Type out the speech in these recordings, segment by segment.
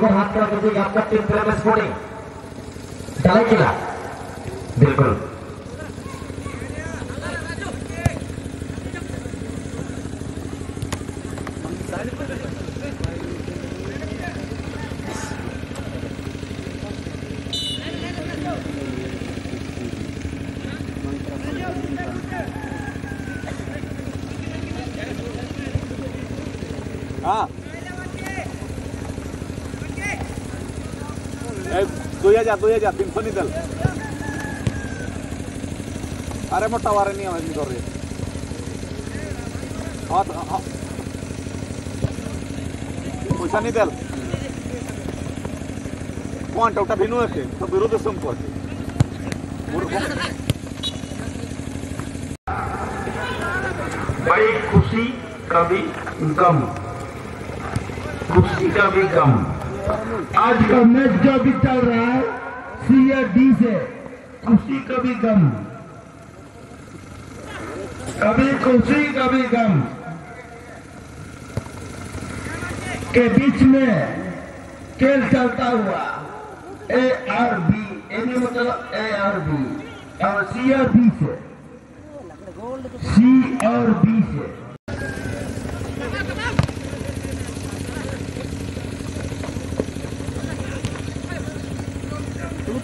को हाथ कर दीजिए आपका टीम प्लेयर में स्पोर्टिंग डाले बिल्कुल। अरे मोटा वारे नहीं आवाज़ कर रही पैसा नहीं पैसा कौन टोटा भिनु है तो विरोध संपर्क बड़ी खुशी, कभी गम। खुशी का भी गम आज का मैच जो भी चल रहा है सी या डी से, खुशी का भी गम कभी खुशी, कभी गम। के बीच में खेल चलता हुआ ए आर बी यानी मतलब ए आर बी और सी आर बी से। सी और बी से।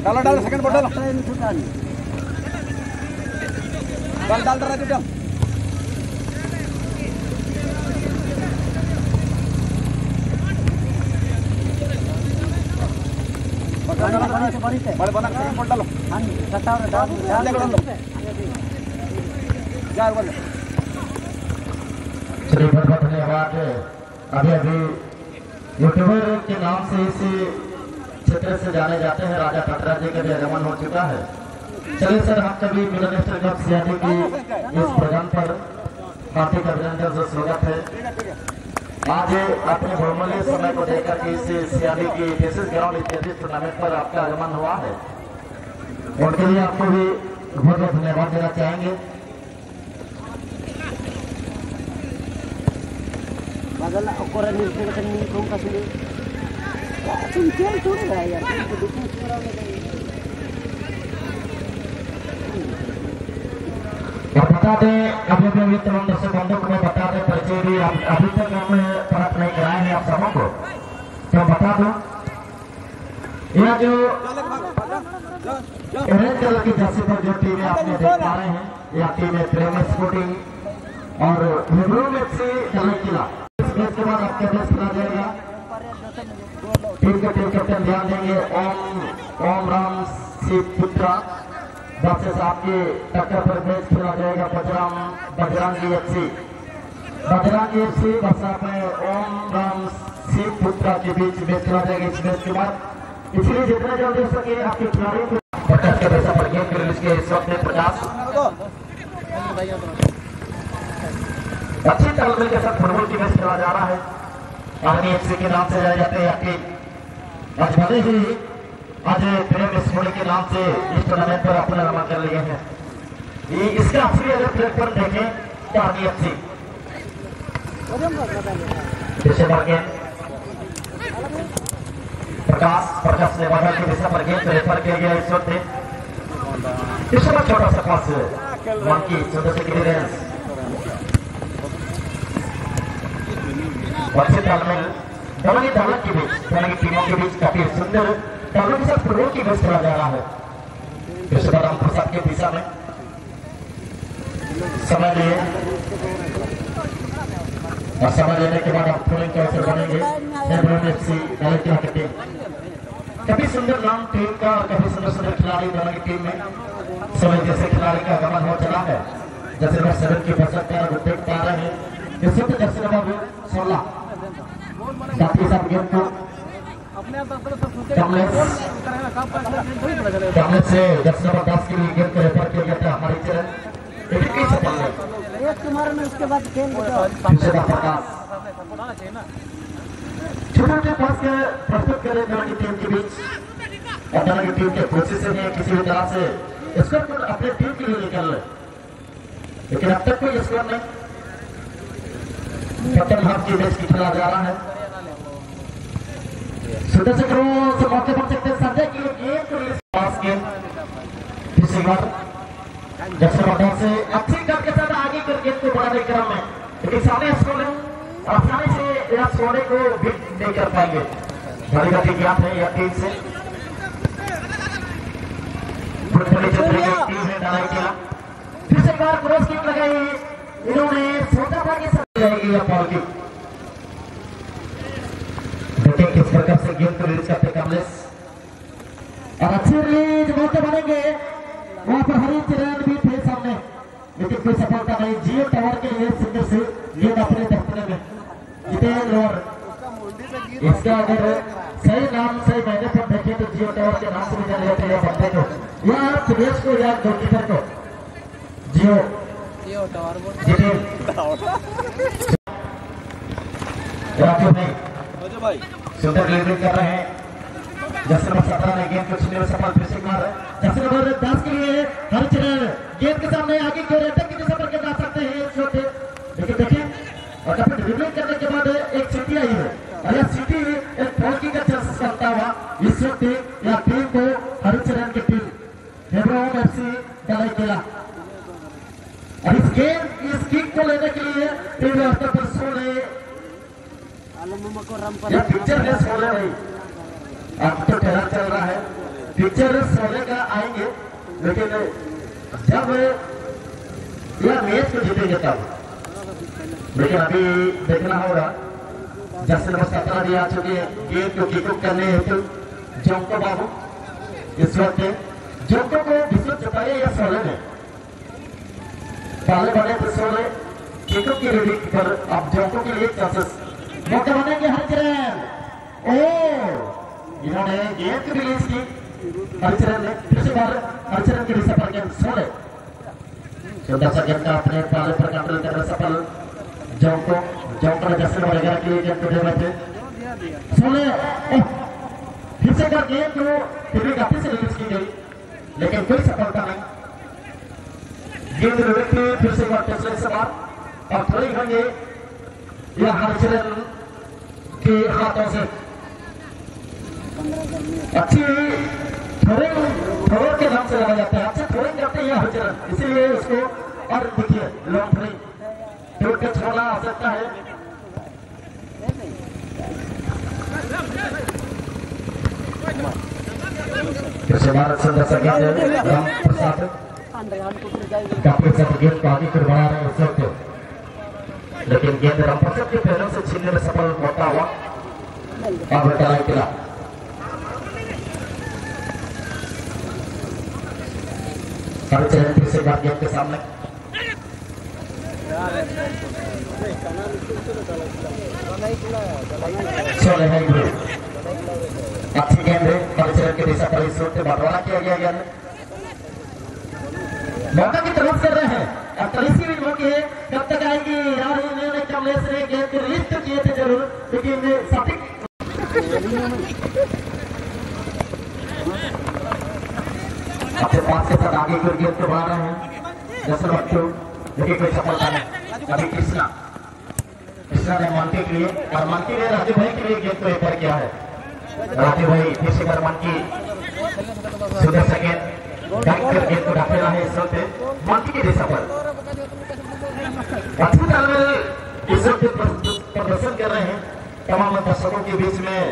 Kalau dalam second botol. Kalau dalam terakhir dong. Shri बहुत धन्यवाद अभी अभी यूट्यूबर के नाम से इस क्षेत्र से जाने जाते हैं राजा कटरा जी का भी आगमन हो चुका है चलिए सर हम कभी की इस प्रोग्राम पर हार्दिक अभिनंदन स्वागत है। आज अपने बहुमूल्य समय को देकर के इस सियानी की डिसेस ग्राउंड इत्यादि टूर्नामेंट पर आपका आगमन हुआ है उनके लिए आपको भी बहुत बहुत धन्यवाद देना चाहेंगे kong kasih. Cungkil tu dah ya. Dukung semua बता दें अभी अभी तमाम दर्शक बंधु को मैं बता दें परिचय भी अभी तक हमने प्राप्त नहीं कराए हैं आप सबों को तो बता दो यह जो रेड कलर की जर्सी पर जो टीमें आपने देख पा रहे हैं यह टीम प्रेम स्पोर्टिंग और हिब्रू में से कलर किला इस के बाद आपके देश चला जाएगा टीम के टीम कैप्टन ध्यान देंगे ओम ओम राम शिव पुत्रा वर्सेस आपके टक्कर पर मैच खेला जाएगा Bajrang, Bajrangi FC Bajrangi FC versus में ओम राम शिव पुत्रा के बीच मैच खेला जाएगा इस मैच के बाद। इसलिए जितना जल्दी हो सके आपके खिलाड़ियों को पचास के पैसा पर गेम रिलीज़ के इस वक्त पचास अच्छी तालमेल के साथ फुटबॉल की मैच खेला जा रहा है। आर्मी एफसी के नाम से जाए जाते हैं आपके। आज भले ही आज प्रेम स्कूल के नाम से, इस टूर्नामेंट पर अपना कर लिए हैं। इसका असली अगर प्लेटफॉर्म देखें तो आर्मी एफसी जैसे गेम प्रकाश प्रकाश ने बाधा की दिशा पर गेम रेफर किया गया इस वक्त। इस समय छोटा सा पास मंकी चौदह से क्लियरेंस अच्छे तालमेल दोनों ही दलों के बीच, दोनों की टीमों के बीच काफ़ी सुंदर के साथ फुटबॉल की मैच खेला जा रहा है कृष्णराम प्रसाद के दिशा में समय लिए और समय लेने के बाद आप फुलिंग के बनेंगे टीम कभी सुंदर नाम टीम का और कभी सुंदर सुंदर खिलाड़ी दोनों की टीम में समय जैसे खिलाड़ी का गमन हो चला है जैसे नंबर सेवन की कर आप देख पा रहे हैं सोलह साथ ही साथ गेम को कब का थोड़ी पता चलेगा कमलेश से जैसे नंबर के लिए गेम को रेफर किया गया था हमारे चरण ये भी कई सफल एक तुम्हारे में उसके बाद खेल बताओ पीछे का प्रकाश सपोर्ट आना चाहिए ना। छोटे छोटे पास के प्रस्तुत करें दोनों टीम के बीच और दोनों की टीम के कोशिश से किसी भी तरह से। स्कोर को अपने टीम के लिए निकाल ले लेकिन अब तक कोई स्कोर नहीं। प्रथम हाफ़ की मैच की खेला जा रहा है। सुधर से से मौके पर सकते संजय की गेम को पास गेम दूसरी जैसे बढ़िया से अच्छी कर के साथ आगे कर गेम को बढ़ाने क्रम में लेकिन सामने स्कोर आसानी से यह सोने को बीट नहीं कर पाएँगे बड़ी गति ज्ञात है यह टीम से की फिर से एक बार क्रॉस किक लगाई इन्होंने सोचा था कि सब जाएगी यह बॉल की देखिए किस प्रकार से गेम को रिलीज़ करते कमलेश और अच्छी रिलीज़ मौके बनेंगे। वहाँ पर हरी चिराग भी थे सामने। लेकिन कोई सफलता नहीं। जियो टावर के लिए सुंदर से गेंद अपने दफ्तर में जितेंद्र और इसका अगर सही नाम सही मैंने पर देखें तो जियो टावर के नाम से भी जाने जाते हैं बंदे को। या सुरेश को या गोलकीपर को। जियो ये होता और वो जितेंद्र सुंदर डिलीवरी कर रहे हैं। दस नंबर सत्रह ने गेंद को छीनने में सफल फिर से मार दस नंबर दस के लिए हरिचरण गेंद के सामने आगे की ओर अटक की दिशा पर जा सकते हैं। एक शॉट लेकिन देखिए। और कभी ड्रिबलिंग करने के बाद एक सिटी आई है। और यह सिटी एक फौजी का चांसेस करता हुआ। इस वक्त यह टीम को हरिचरण की टीम हेब्रोन एफसी दलाई केला और इस गेम इस किक को लेने के लिए टीम स्तर पर सोने आलम को रम ये पर पिक्चर है सोने भाई अब तो ट्रेलर चल रहा है। पिक्चर सोने का आएँगे, लेकिन जब यह मैच को जीतेंगे तब। लेकिन अभी देखना होगा, जैसे नंबर सत्रह भी आ चुके हैं गेम को किक करने हेतु जोंको बाबू, इस वक्त जोंको को विश्व चुकाए या सोले में। पहले बने थे सोले किकों की रीडिंग पर, अब जोंको के लिए चांसेस मौका बनेंगे हरिचरण ओ इन्होंने गेंद की रिलीज़ की हरिचरण ने से बार हरिचरण की दिशा पर गेंद सोले चौदह सेकंड का अपने पाले पर कंट्रोल करना सफल जोंको जोंको ने दस नंबर ग्यारह के लिए गेंद को दे रहे थे फिर से कर गेंद को फिर गति से रिलीज़ की गई लेकिन कोई सफलता नहीं गेंद व्यक्ति फिर से एक बार टेस्लेट से और थोड़ी होंगे यह हरिचरण के हाथों से अच्छी थोड़े थोड़े के नाम से लगा जाता है अच्छे थोड़े करते हैं हरिचरण इसीलिए उसको और देखिए लॉन्ग थ्री के छोड़ना आ सकता है भारत सुंदर सा राम प्रसाद को आगे हैं उस वक्त लेकिन गेंद रामप्रसाद के पैरों से छीनने में सफल होता हुआ अब टलाई किला। हरिचरण फिर से के सामने। अच्छी गेंद है के दिशा पर इस किया गया मौका की तरफ़ कर रहे हैं। अब है कब तक यार ने गेम के किए थे ज़रूर, लेकिन सटीक अपने पास के साथ आगे की गेम को बढ़ा रहे हैं। जैसे बच्चों लेकिन कोई सफलता नहीं। अभी कृष्णा कृष्णा ने मनकी के लिए और मनकी ने राजू भाई के लिए गेम को रेफर किया है। राजू भाई, फिर से कर मनकी सुधर सके डाइट कर गेंद को डाकेला है इस वक्त मनकी की दिशा पर अच्छी तालमेल इस वक्त प्रदर्शन कर रहे हैं। तमाम दर्शकों के बीच में।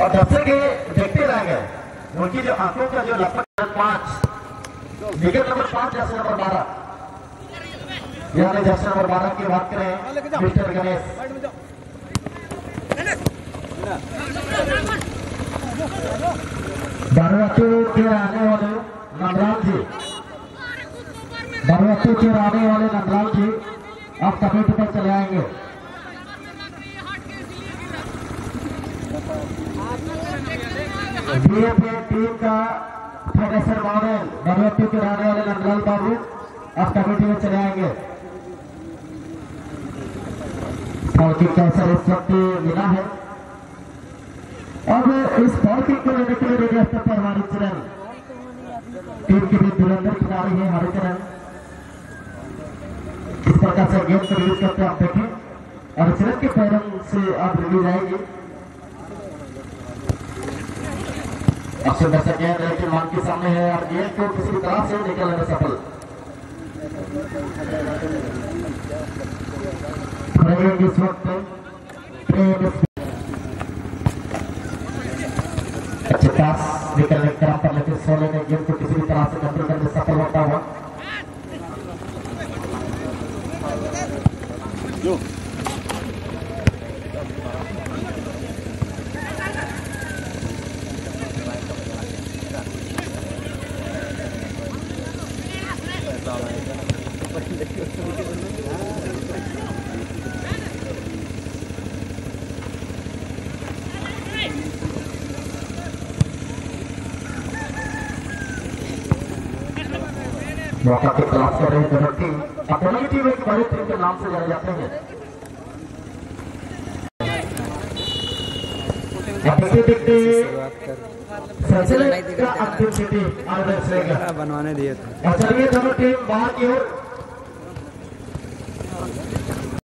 और दर्शक देखते रह गए। उनकी जो आँखों का जो लगभग पाँच, विकेट नंबर पाँच जैसे नंबर बारह। यानी जैसे नंबर बारह की बात करें, मिस्टर गणेश। बारवाटू के आने वाले नंदलाल जी। के आने वाले नंदलाल जी, आप कमेटी पर चले आएँगे। टीम का प्रोफेसर मॉडल बारवाटू के आने वाले नंदलाल बाबू, आप कमेटी में चले आएँगे। पार्किंग का अवसर इस वक्त मिला है। अब इस पार्किंग को लेने के लिए रेडियो स्तर पर हरिचरण टीम के भी धुरंधर खिलाड़ी है हरिचरण किस प्रकार से गेम को रिलीज़ करते आप देखें और हरिचरण के पैरों से आप रिलीज़ आएगी। सुंदर सा गेंद है कि मान के सामने है और गेंद को किसी तरह से निकलने में सफल। इस वक्त अच्छे पास निकलने क्रम पर लेकिन सोले ने गेम को किसी भी तरह से कंट्रोल करने में सफल होता हुआ। 没有。मौका के खिलाफ कर रहे दोनों टीम अब दोनों ही टीम एक बड़े टीम के नाम से जाने जाते हैं। बनवाने दिए थे। और चलिए दोनों टीम बाहर की ओर।